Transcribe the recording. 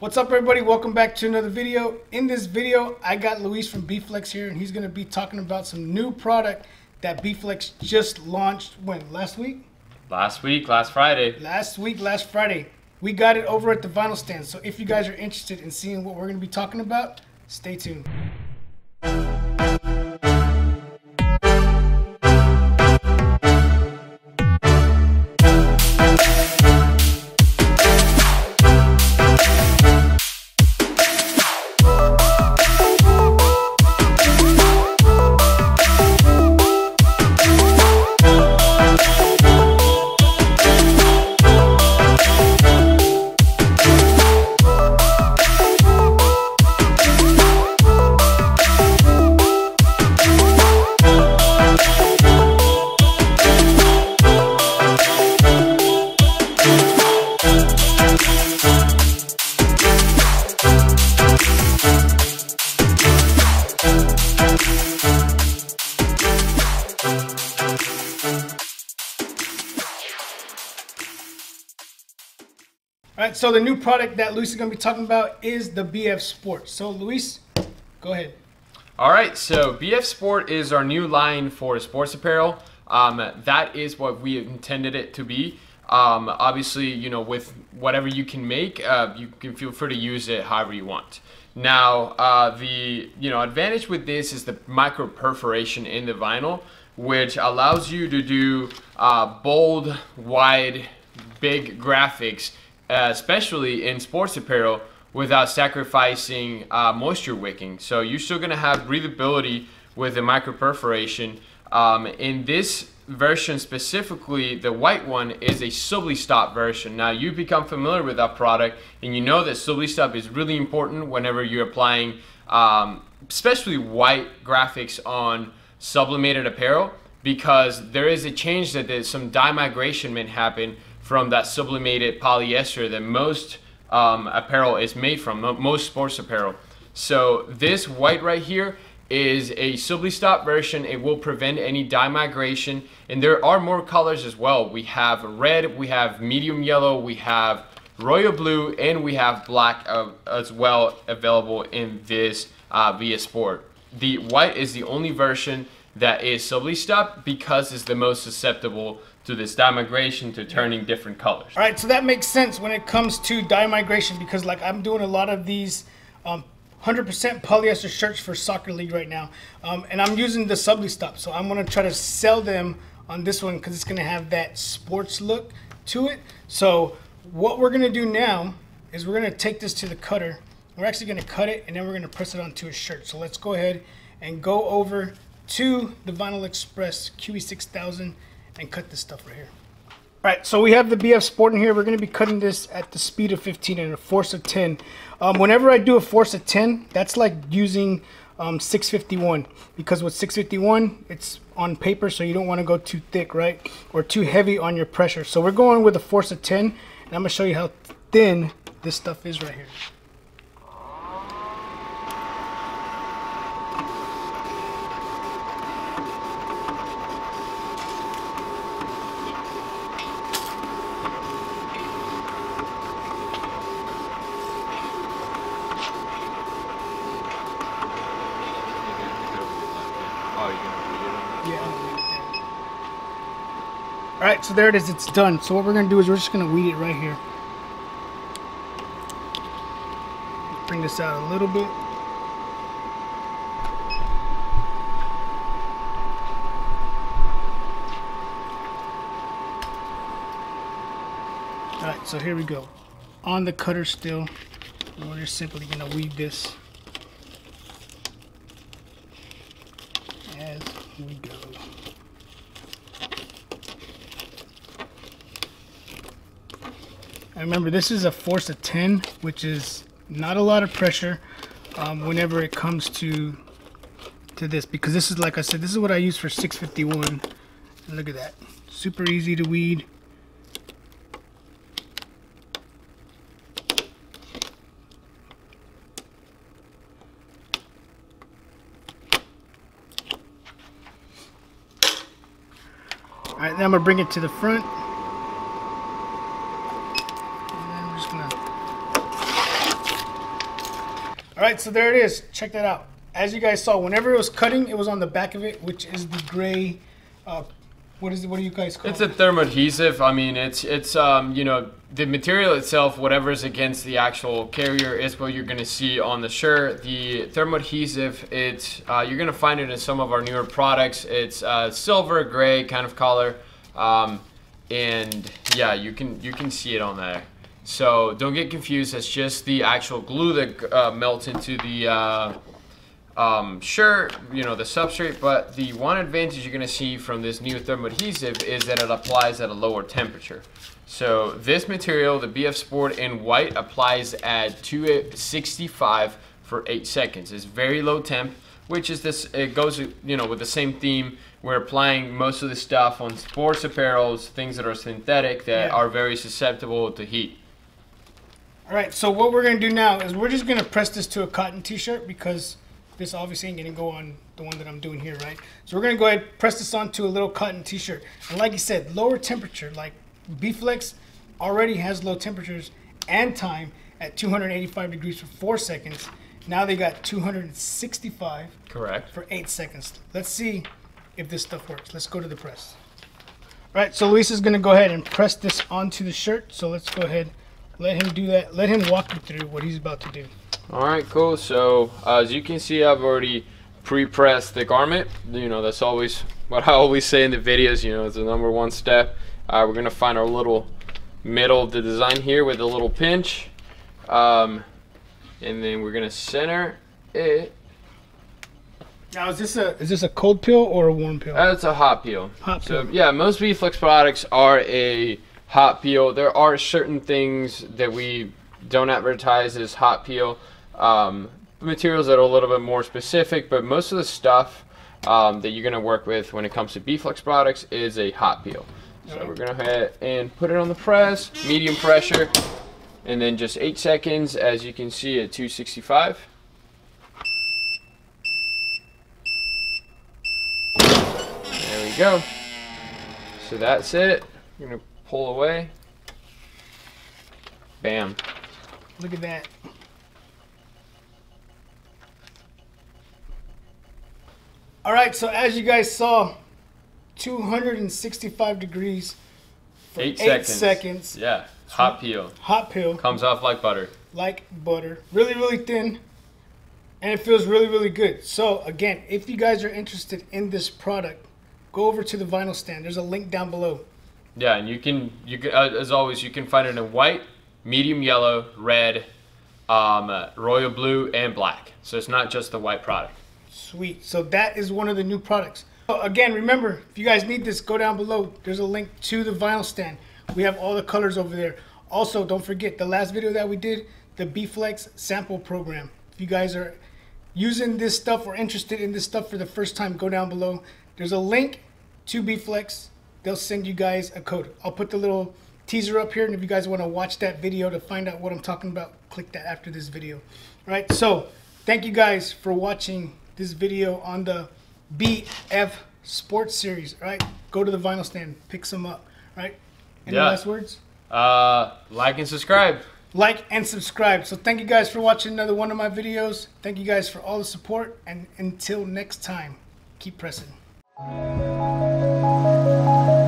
What's up everybody? Welcome back to another video. In this video, I got Luis from BFlex here and he's going to be talking about some new product that BFlex just launched when? Last week? Last week, last Friday. Last week, last Friday. We got it over at the vinyl stand. So if you guys are interested in seeing what we're going to be talking about, stay tuned. All right, so the new product that Luis is going to be talking about is the BF Sport. So Luis, go ahead. All right, so BF Sport is our new line for sports apparel. Um, that is what we intended it to be. Um, obviously, you know, with whatever you can make, uh, you can feel free to use it however you want. Now, uh, the you know advantage with this is the micro perforation in the vinyl, which allows you to do uh, bold, wide, big graphics uh, especially in sports apparel, without sacrificing uh, moisture wicking. So you're still gonna have breathability with the micro perforation. Um, in this version specifically, the white one is a SubliStop version. Now you've become familiar with that product and you know that SubliStop is really important whenever you're applying um, especially white graphics on sublimated apparel because there is a change that some dye migration may happen from that sublimated polyester that most um, apparel is made from, most sports apparel. So this white right here is a SubliStop version. It will prevent any dye migration. And there are more colors as well. We have red, we have medium yellow, we have royal blue, and we have black uh, as well available in this uh, BF Sport. The white is the only version that is SubliStop because it's the most susceptible to this dye migration to turning different colors. All right, so that makes sense when it comes to dye migration because like I'm doing a lot of these 100% um, polyester shirts for soccer league right now, um, and I'm using the SubliStop. So I'm gonna try to sell them on this one because it's gonna have that sports look to it. So what we're gonna do now is we're gonna take this to the cutter. We're actually gonna cut it and then we're gonna press it onto a shirt. So let's go ahead and go over to the Vinyl Express QE6000 and cut this stuff right here. All right, so we have the BF Sport in here. We're going to be cutting this at the speed of 15 and a force of 10. Um, whenever I do a force of 10, that's like using um, 651 because with 651, it's on paper, so you don't want to go too thick, right? Or too heavy on your pressure. So we're going with a force of 10, and I'm going to show you how thin this stuff is right here. All right, so there it is. It's done. So what we're going to do is we're just going to weed it right here. Bring this out a little bit. All right, so here we go. On the cutter still, we're just simply going to weed this as we go. And remember, this is a force of 10, which is not a lot of pressure um, whenever it comes to to this. Because this is, like I said, this is what I use for 651. And look at that. Super easy to weed. Alright, now I'm going to bring it to the front. All right, so there it is. Check that out. As you guys saw, whenever it was cutting, it was on the back of it, which is the gray. Uh, what is it? What do you guys call It's it? a thermoadhesive. I mean, it's it's um you know the material itself, whatever is against the actual carrier, is what you're gonna see on the shirt. The thermoadhesive, it's uh, you're gonna find it in some of our newer products. It's uh, silver gray kind of color, um, and yeah, you can you can see it on there. So don't get confused. It's just the actual glue that uh, melts into the. Uh, um, sure, you know, the substrate, but the one advantage you're going to see from this new thermoadhesive is that it applies at a lower temperature. So this material, the BF Sport in white, applies at 265 for 8 seconds. It's very low temp, which is this, it goes, you know, with the same theme. We're applying most of the stuff on sports apparels, things that are synthetic that Yeah. are very susceptible to heat. All right, so what we're gonna do now is we're just gonna press this to a cotton T-shirt because this obviously ain't gonna go on the one that I'm doing here, right? So we're gonna go ahead and press this onto a little cotton T-shirt, and like you said, lower temperature. Like B-Flex already has low temperatures and time at 285 degrees for four seconds. Now they got 265 Correct. for eight seconds. Let's see if this stuff works. Let's go to the press. All right, so Luis is gonna go ahead and press this onto the shirt. So let's go ahead, let him do that. Let him walk you through what he's about to do. All right, cool. So uh, as you can see, I've already pre-pressed the garment. You know, that's always what I always say in the videos. You know, it's the number one step. Uh, we're gonna find our little middle of the design here with a little pinch, um, and then we're gonna center it. Now, is this a is this a cold peel or a warm pill? That's a hot peel. Hot So peel. yeah, most B-Flex products are a hot peel. There are certain things that we don't advertise as hot peel. Um, materials that are a little bit more specific, but most of the stuff um, that you're gonna work with when it comes to B-Flex products is a hot peel. So we're gonna go ahead and put it on the press, medium pressure, and then just eight seconds, as you can see at 265. There we go. So that's it. You're gonna pull away. Bam. Look at that. All right, so as you guys saw, 265 degrees for Eight, eight, seconds. seconds. Yeah. Hot peel. Hot peel. Comes off like butter. like butter, really, really thin, and it feels really, really good. So again, if you guys are interested in this product, go over to the vinyl stand. There's a link down below. Yeah, and you can you can uh, as always you can find it in white, medium yellow, red, um, uh, royal blue, and black. So it's not just the white product. Sweet. So that is one of the new products. So Again, remember, if you guys need this, go down below. There's a link to the vinyl stand. We have all the colors over there. Also, don't forget the last video that we did, the B-Flex sample program. If you guys are using this stuff or interested in this stuff for the first time, go down below. There's a link to B-Flex. They'll send you guys a code. I'll put the little teaser up here, and if you guys want to watch that video to find out what I'm talking about, click that after this video. All right, so thank you guys for watching this video on the BF Sports Series. All right, go to the vinyl stand, pick some up. All right, any Yeah. last words? Uh, like and subscribe. Like and subscribe. So thank you guys for watching another one of my videos. Thank you guys for all the support, and until next time, keep pressing. Thank you.